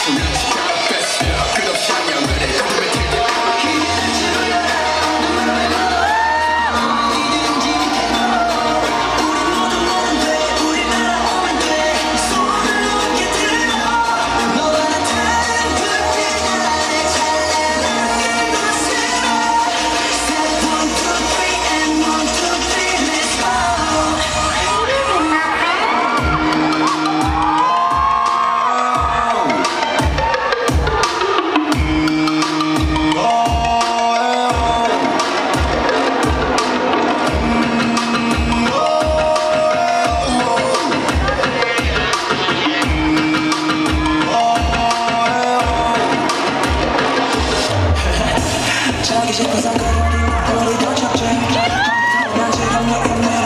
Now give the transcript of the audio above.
Jackson. Cause I got it. I know they don't I'm not